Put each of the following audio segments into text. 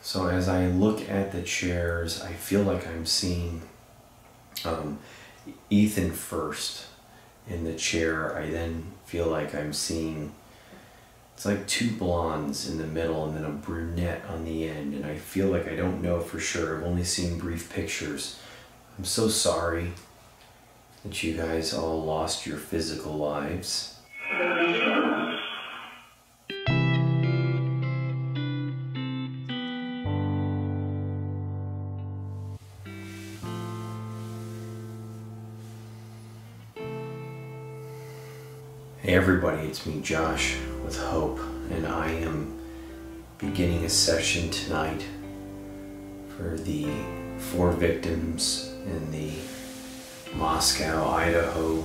So as I look at the chairs, I feel like I'm seeing um, Ethan first in the chair. I then feel like I'm seeing it's like two blondes in the middle and then a brunette on the end. And I feel like I don't know for sure. I've only seen brief pictures. I'm so sorry that you guys all lost your physical lives. It's me Josh with Hope and I am beginning a session tonight for the four victims in the Moscow, Idaho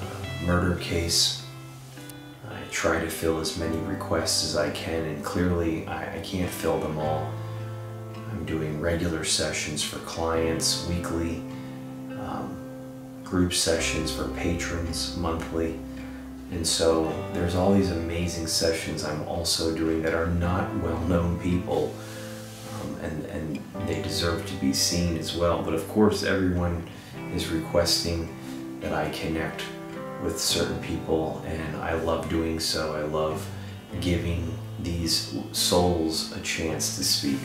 uh, murder case. I try to fill as many requests as I can and clearly I, I can't fill them all. I'm doing regular sessions for clients weekly, um, group sessions for patrons monthly. And so there's all these amazing sessions I'm also doing that are not well-known people um, and, and they deserve to be seen as well. But of course everyone is requesting that I connect with certain people and I love doing so. I love giving these souls a chance to speak.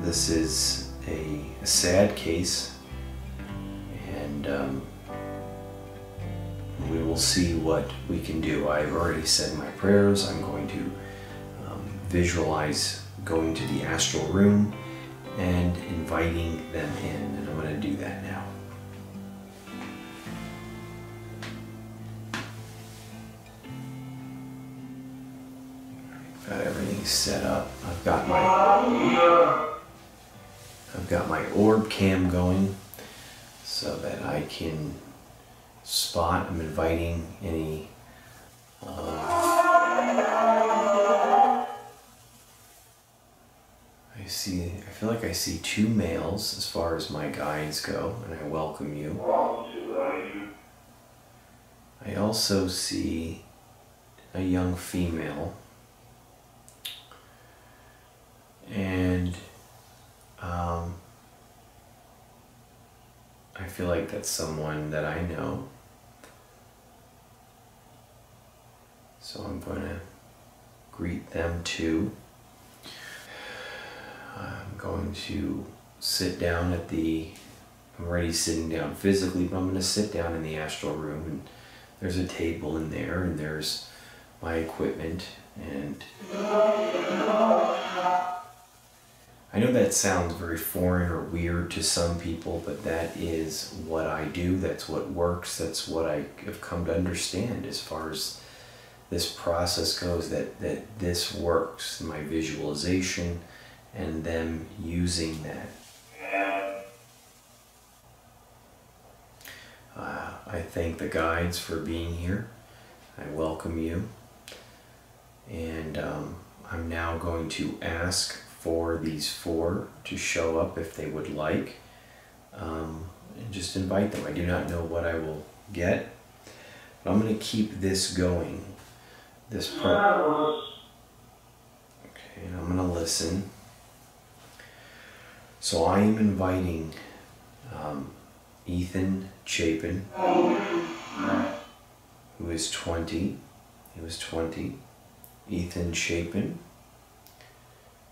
This is a, a sad case and um, we will see what we can do. I've already said my prayers. I'm going to um, visualize going to the astral room and inviting them in, and I'm going to do that now. Got everything set up. I've got my I've got my orb cam going so that I can spot. I'm inviting any uh, I see, I feel like I see two males as far as my guides go, and I welcome you. I also see a young female, and um, I feel like that's someone that I know. So I'm going to greet them too. I'm going to sit down at the, I'm already sitting down physically, but I'm going to sit down in the astral room and there's a table in there and there's my equipment and I know that sounds very foreign or weird to some people, but that is what I do. That's what works. That's what I have come to understand as far as this process goes, that, that this works. My visualization and them using that. Uh, I thank the guides for being here. I welcome you. And um, I'm now going to ask for these four to show up if they would like. Um, and just invite them. I do not know what I will get, but I'm going to keep this going. This pro. Okay, and I'm going to listen. So I am inviting um, Ethan Chapin, who is 20. He was 20. Ethan Chapin.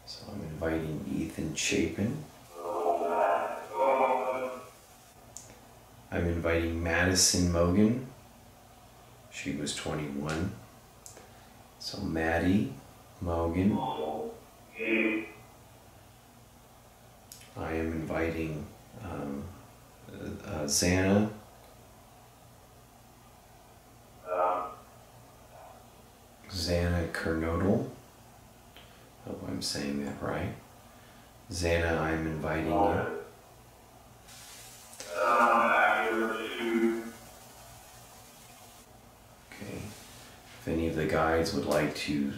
So I'm inviting Ethan Chapin. I'm inviting Madison Mogen. She was 21. So Maddie Mogen. I am inviting um, uh, Xana. Xana Kernodle. Hope I'm saying that right. Xana, I'm inviting you. Guides would like to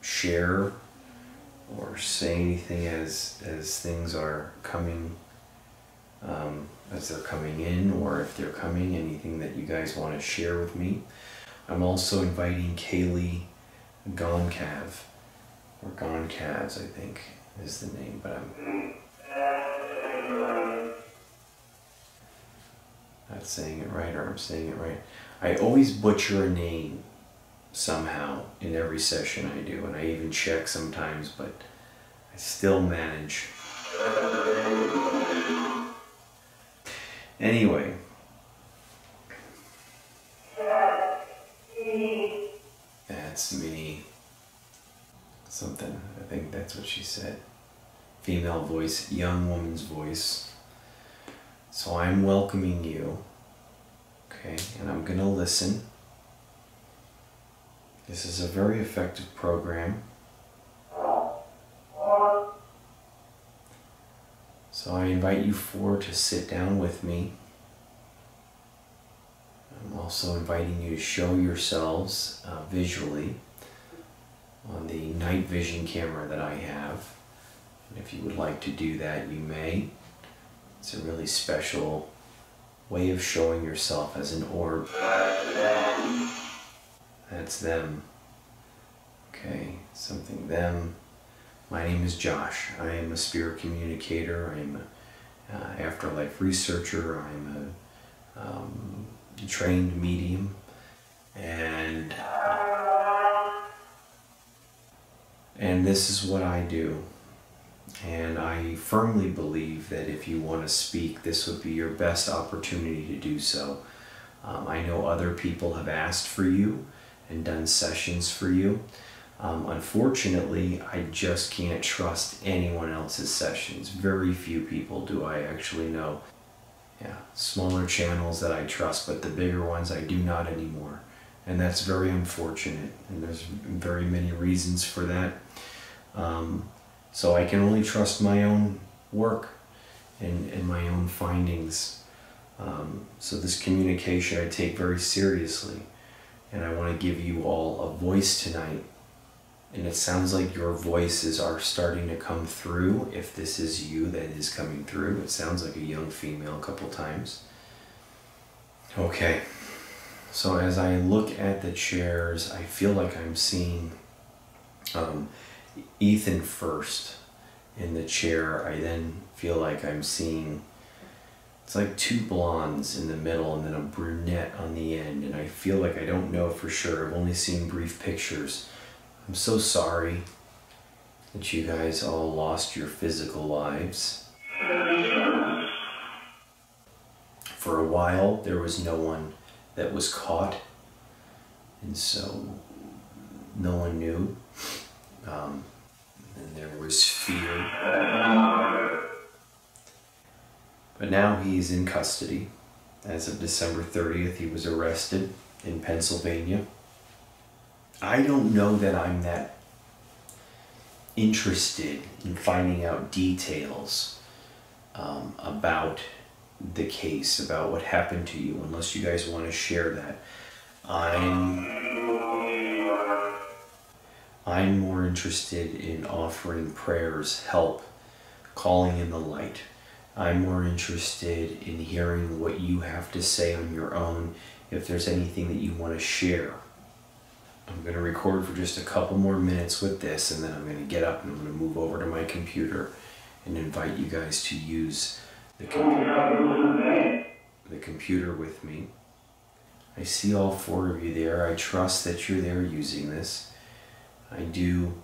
share or say anything as as things are coming um, as they're coming in or if they're coming anything that you guys want to share with me I'm also inviting Kaylee Goncav, or Goncavs, I think is the name, but I'm not saying it right or I'm saying it right. I always butcher a name somehow in every session I do, and I even check sometimes, but I still manage. Anyway. That's me. Something. I think that's what she said. Female voice, young woman's voice. So I'm welcoming you. Okay, and I'm to listen. This is a very effective program. So I invite you four to sit down with me. I'm also inviting you to show yourselves uh, visually on the night vision camera that I have. And if you would like to do that, you may. It's a really special way of showing yourself as an orb. That's them. Okay, something them. My name is Josh. I am a spirit communicator. I am an uh, afterlife researcher. I'm a um, trained medium. And, and this is what I do. And I firmly believe that if you want to speak, this would be your best opportunity to do so. Um, I know other people have asked for you and done sessions for you. Um, unfortunately, I just can't trust anyone else's sessions. Very few people do I actually know. Yeah, smaller channels that I trust, but the bigger ones I do not anymore. And that's very unfortunate, and there's very many reasons for that. Um, so I can only trust my own work and, and my own findings. Um, so this communication I take very seriously. And I want to give you all a voice tonight. And it sounds like your voices are starting to come through if this is you that is coming through. It sounds like a young female a couple times. Okay. So as i look at the chairs i feel like i'm seeing um, ethan first in the chair. I then feel like i'm seeing it's like two blondes in the middle and then a brunette on the end and i feel like i don't know for sure i've only seen brief pictures I'm so sorry that you guys all lost your physical lives. For a while, there was no one that was caught, and so no one knew. Um, and there was fear. But now he's in custody. As of December 30th, he was arrested in Pennsylvania. I don't know that I'm that interested in finding out details um, about the case, about what happened to you, unless you guys want to share that. I'm I'm more interested in offering prayers, help, calling in the light. I'm more interested in hearing what you have to say on your own if there's anything that you want to share. I'm going to record for just a couple more minutes with this and then I'm going to get up and I'm going to move over to my computer and invite you guys to use the, com the computer with me. I see all four of you there. I trust that you're there using this. I do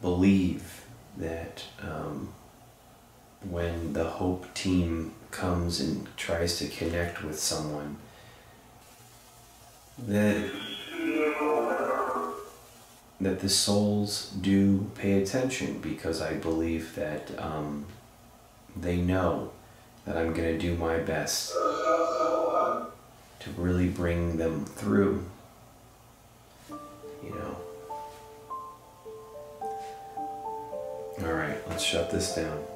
believe that um, when the Hope team comes and tries to connect with someone, that that the souls do pay attention because I believe that um, they know that I'm going to do my best to really bring them through. You know. All right, let's shut this down.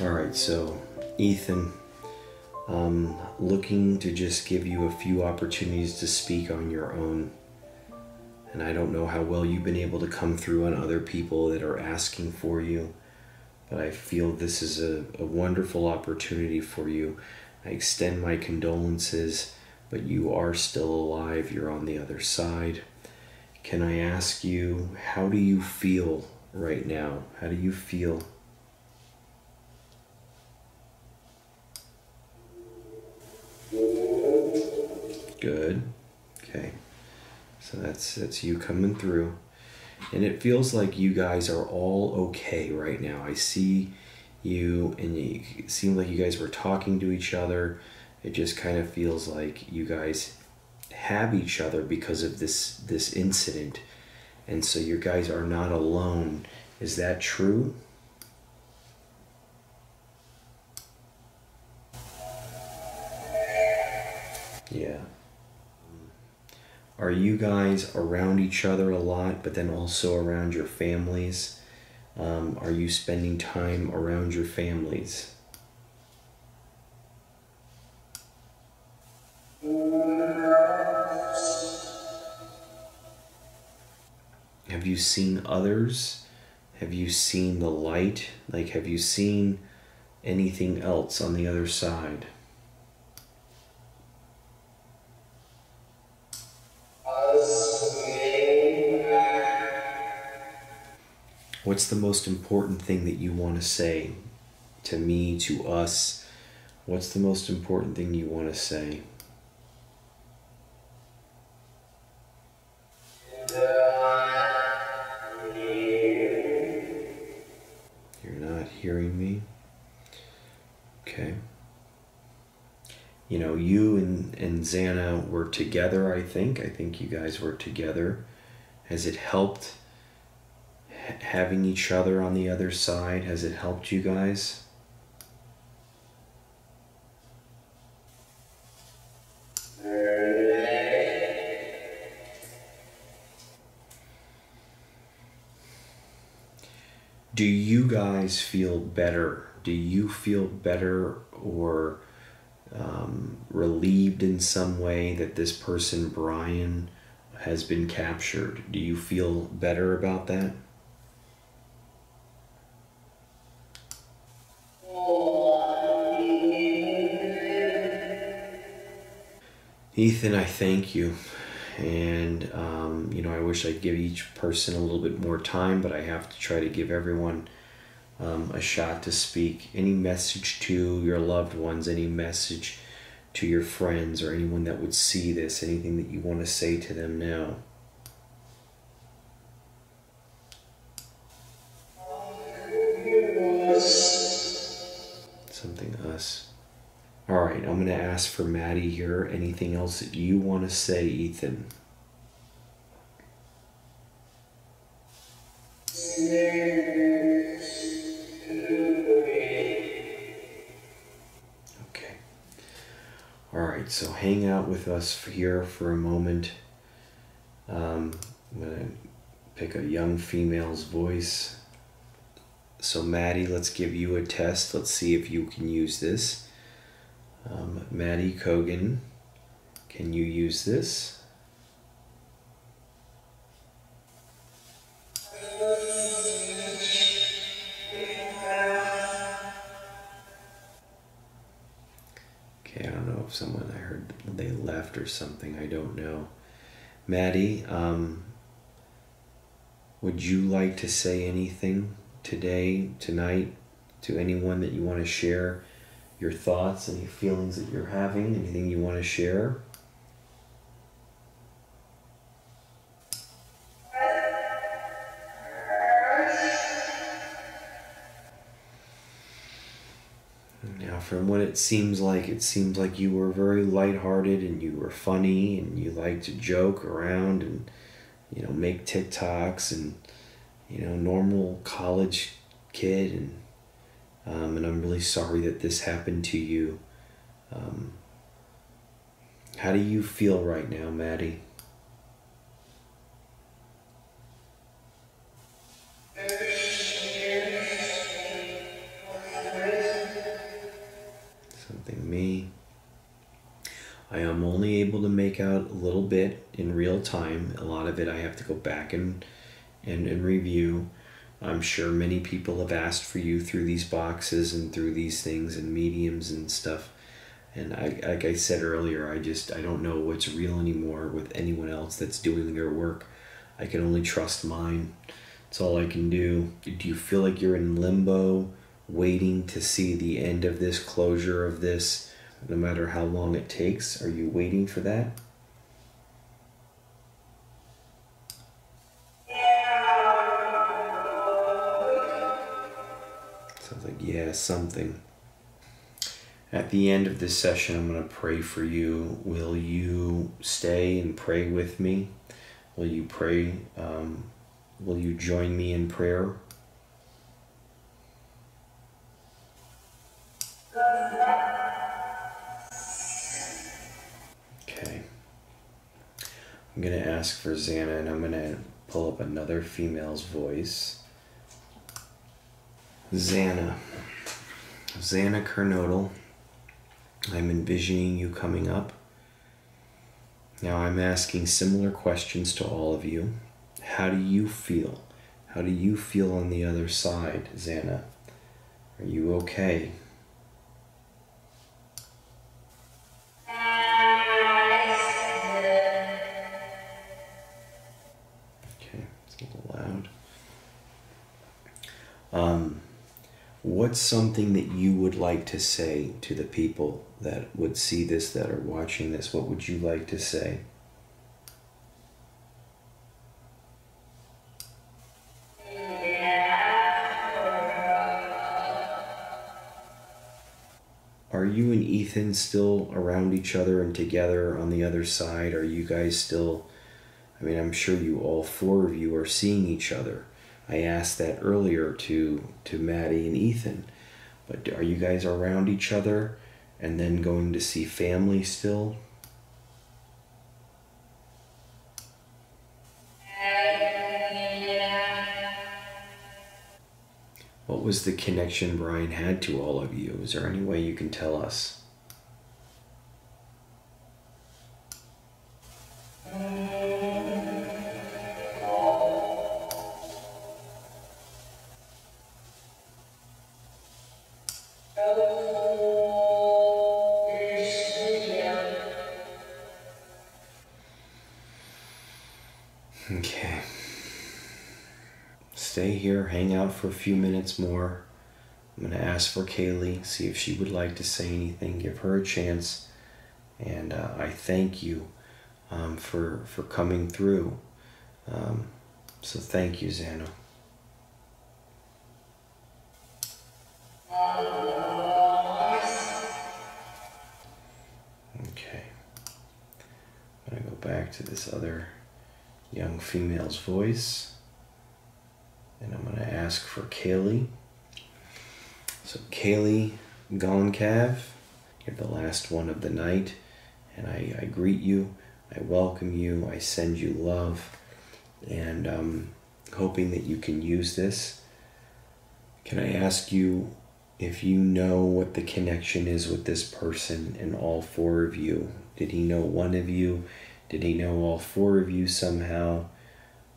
All right, so Ethan, um, looking to just give you a few opportunities to speak on your own. And I don't know how well you've been able to come through on other people that are asking for you, but I feel this is a, a wonderful opportunity for you. I extend my condolences, but you are still alive. You're on the other side. Can I ask you, how do you feel right now? How do you feel? Good. Okay. So that's that's you coming through. And it feels like you guys are all okay right now. I see you and you it seemed like you guys were talking to each other. It just kind of feels like you guys have each other because of this this incident. And so you guys are not alone. Is that true? Yeah. Are you guys around each other a lot, but then also around your families? Um, are you spending time around your families? Have you seen others? Have you seen the light? Like, have you seen anything else on the other side? What's the most important thing that you want to say to me, to us? What's the most important thing you want to say? You're not hearing me? Okay. You know, you and, and Xana were together, I think. I think you guys were together. Has it helped having each other on the other side? Has it helped you guys? Do you guys feel better? Do you feel better or um, relieved in some way that this person, Bryan, has been captured? Do you feel better about that? Ethan, I thank you. And, um, you know, I wish I'd give each person a little bit more time, but I have to try to give everyone um, a shot to speak. Any message to your loved ones, any message to your friends, or anyone that would see this, anything that you want to say to them now? I'm going to ask for Maddie here. Anything else that you want to say, Ethan? Okay. All right, so hang out with us here for a moment. Um, I'm going to pick a young female's voice. So, Maddie, let's give you a test. Let's see if you can use this. Um, Maddie Kogan, can you use this? Okay, I don't know if someone I heard they left or something. I don't know. Maddie, um, would you like to say anything today, tonight, to anyone that you want to share your thoughts, any feelings that you're having, anything you want to share? Now, from what it seems like, it seems like you were very lighthearted and you were funny and you liked to joke around and, you know, make TikToks and, you know, normal college kid. And, um, and I'm really sorry that this happened to you. Um, how do you feel right now, Maddie? something me. I am only able to make out a little bit in real time. A lot of it I have to go back and and, and review. I'm sure many people have asked for you through these boxes and through these things and mediums and stuff. And I, like I said earlier, I just I don't know what's real anymore with anyone else that's doing their work. I can only trust mine. It's all I can do. Do you feel like you're in limbo, waiting to see the end of this closure of this, no matter how long it takes? Are you waiting for that? Sounds like, yeah, something. At the end of this session, I'm going to pray for you. Will you stay and pray with me? Will you pray? Um, will you join me in prayer? Okay. I'm going to ask for Xana and I'm going to pull up another female's voice. Xana. Xana Kernodle. I'm envisioning you coming up. Now I'm asking similar questions to all of you. How do you feel? How do you feel on the other side, Xana? Are you? Okay, what's something that you would like to say to the people that would see this, that are watching this? What would you like to say? Are you and Ethan still around each other and together on the other side? Are you guys still? I mean, I'm sure you all four of you are seeing each other. I asked that earlier to to Maddie and Ethan, but are you guys around each other and then going to see family still? What was the connection Bryan had to all of you? Is there any way you can tell us? Okay. Stay here, hang out for a few minutes more. I'm going to ask for Kaylee, see if she would like to say anything, give her a chance. And uh, I thank you um, for, for coming through. Um, so thank you, Xana. Okay. I'm going to go back to this other young female's voice. And I'm going to ask for Kaylee. So, Kaylee Goncav, you're the last one of the night. And I, I greet you, I welcome you, I send you love. And um, hoping that you can use this. Can I ask you if you know what the connection is with this person and all four of you? Did he know one of you? Did he know all four of you somehow?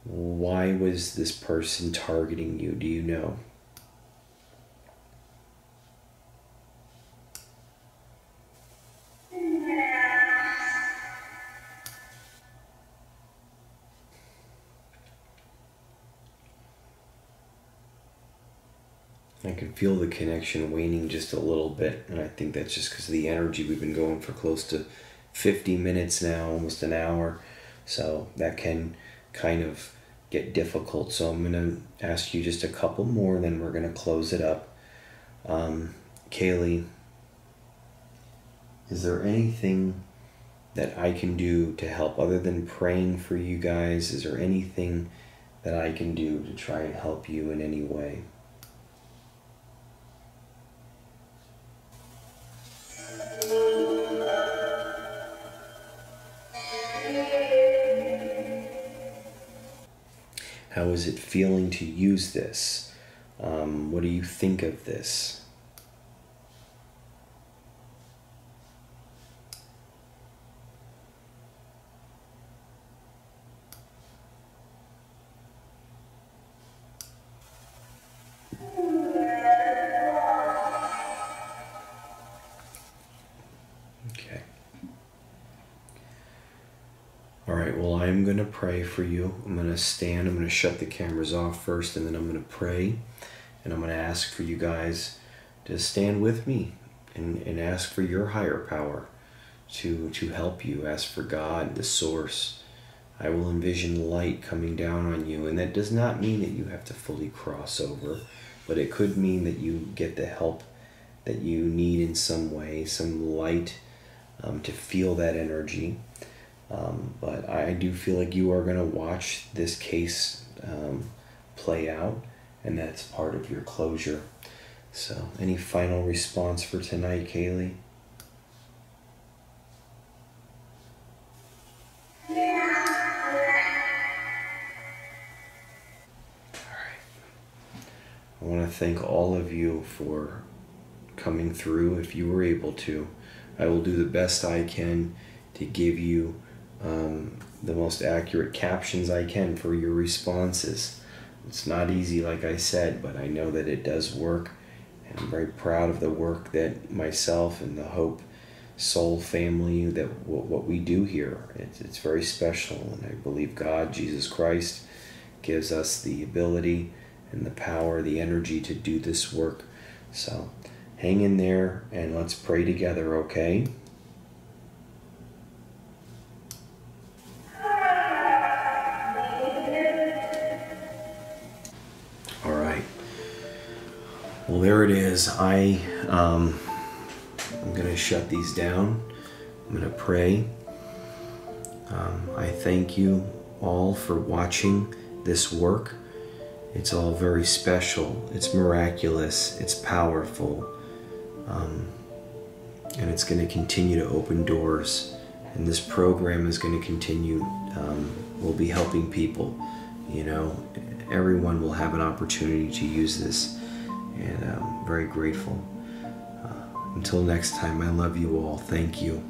Why was this person targeting you? Do you know? I can feel the connection waning just a little bit, and I think that's just because of the energy. We've been going for close to 50 minutes now, almost an hour, so that can kind of get difficult. So I'm going to ask you just a couple more, then we're going to close it up. Um, Kaylee, is there anything that I can do to help other than praying for you guys? Is there anything that I can do to try and help you in any way? How is it feeling to use this? Um, what do you think of this? Pray for you. I'm going to stand. I'm going to shut the cameras off first, and then I'm going to pray. And I'm going to ask for you guys to stand with me and, and ask for your higher power to, to help you. Ask for God, the source. I will envision light coming down on you. And that does not mean that you have to fully cross over, but it could mean that you get the help that you need in some way, some light um, to feel that energy. Um, but I do feel like you are going to watch this case um, play out, and that's part of your closure. So, any final response for tonight, Kaylee? I want to thank all of you for coming through if you were able to. I will do the best I can to give you um, the most accurate captions I can for your responses. It's not easy, like I said, but I know that it does work. And I'm very proud of the work that myself and the Hope Soul family, that what we do here, it's, it's very special. And I believe God, Jesus Christ, gives us the ability and the power, the energy to do this work. So hang in there and let's pray together, okay? There it is. I um, I'm gonna shut these down. I'm gonna pray. Um, I thank you all for watching this work. It's all very special. It's miraculous. It's powerful. Um, and it's going to continue to open doors. And this program is going to continue. Um, we'll be helping people. You know, everyone will have an opportunity to use this. And I'm very grateful. Uh, until next time, I love you all. Thank you.